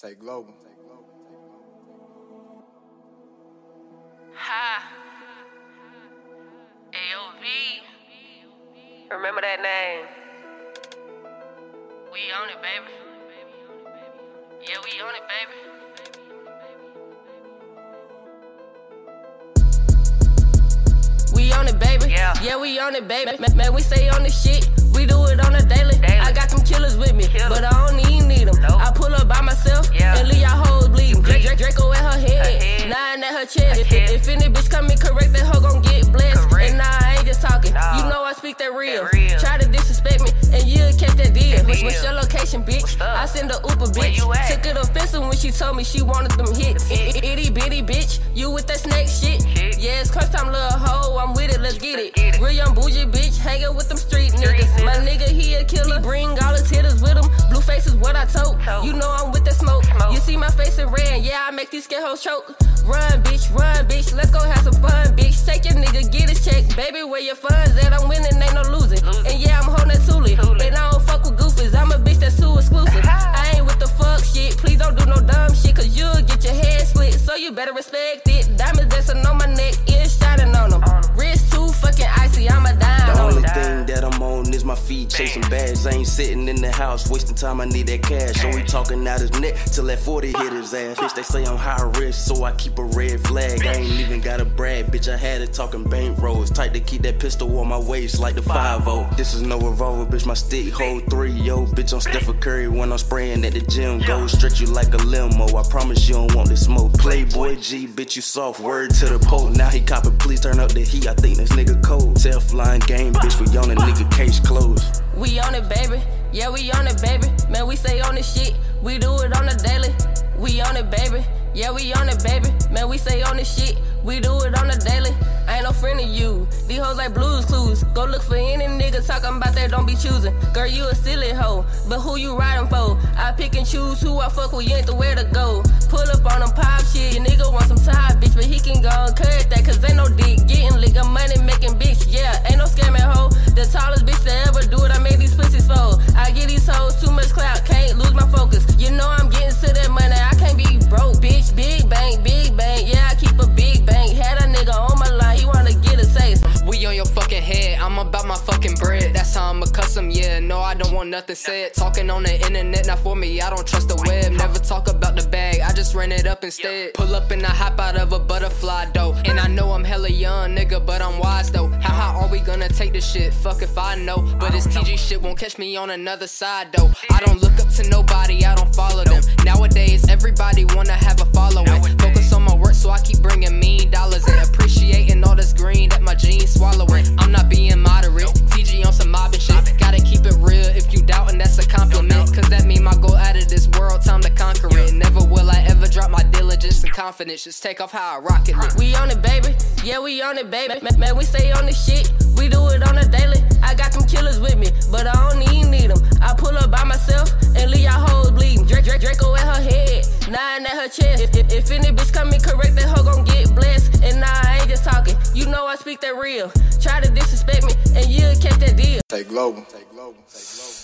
Tay Global. Ha. AOV. Remember that name. We own it, baby. Yeah, we own it, baby. We own it, baby. Yeah. Yeah, we own it, baby. Man, man, we stay on the shit. We do it on a daily. Daily. I got them killers with me, Killers. but I don't need her chest. If, if any bitch come in correct, that hoe gon' get blessed. Correct. And nah, I ain't just talking. Nah. You know I speak that real. That real. Try to disrespect me, and you'll catch that deal. That What's, deal. your location, bitch? I send a Uber, bitch. Took it offensive when she told me she wanted them hits. I- I- Itty bitty bitch, you with that snake shit? Shit. Yeah, it's crunch time, little hoe. I'm with it, let's get it. get it. Real young bougie bitch, hanging with them street Street niggas. My nigga, he a killer. He bring all his hitters with him. Blue face is what I told. Told. You know I'm see my face in red, yeah, I make these scared hoes choke. Run, bitch, run, bitch. Let's go have some fun, bitch. Take your nigga, get his check. Baby, where your funds at? I'm winning, ain't no losing. And yeah, I'm holding Thule. And I don't fuck with goofies. I'm a bitch that's too exclusive. I ain't with the fuck shit. Please don't do no dumb shit, cause you'll get your head split. So you better respect it. Diamonds dancing on my neck, ears shining on them. Wrist too fucking icy, I'm a dime. The on 'em. only thing that I'm on is my feet chasing bags. I ain't sitting in the house wasting time. I need that cash. So he talking out his neck till that 40 hit his ass. Bitch, they say I'm high risk, so I keep a red flag. I ain't even got a brag, bitch. I had it talking bank rolls. Tight to keep that pistol on my waist like the 5 This is no revolver, bitch. My stick hold three. Yo, bitch, I'm Stephen Curry when I'm spraying at the gym. Go stretch you like a limo. I promise you don't want the smoke. Playboy G, bitch, you soft. Word to the poke. Now he copping, please turn up the heat. I think this nigga cold. Self-line game, bitch. We on a nigga case closed. We on it, baby. Yeah, we on it, baby. Man, we stay on the shit. We do it on the daily. We on it, baby. Yeah, we on it, baby. Man, we stay on the shit. We do it on the daily. I ain't no friend of you. These hoes like blues clues. Go look for any nigga talking about that, don't be choosing. Girl, you a silly hoe. But who you riding for? I pick and choose who I fuck with. You ain't the where to go. Pull up on them pop shit. Your nigga want some time, bitch. But he can go and cut that. Cause ain't no dick getting lick. Money nothing said. Talking on the internet, not for me, I don't trust the web. Never talk about the bag, I just ran it up instead. Pull up and I hop out of a butterfly though. And I know I'm hella young, nigga, but I'm wise though. How high are we gonna take this shit? Fuck if I know. But this TG shit won't catch me on another side though. I don't look up to nobody, I don't follow them. Nowadays, everybody wanna have a following. Focus on my work, so I keep bringing mean confidence. Just take off how I rock it. We on it, baby. Yeah, we on it, baby. Man, man, we stay on the shit. We do it on a daily. I got them killers with me, but I don't even need them. I pull up by myself and leave y'all hoes bleeding. Drake, Drake, Draco at her head, nine at her chest. If, if, if any bitch come in correct, that hoe gon' get blessed. And nah, I ain't just talking. You know I speak that real. Try to disrespect me, and you'll catch that deal. Tay Global. Tay Global. Tay Global.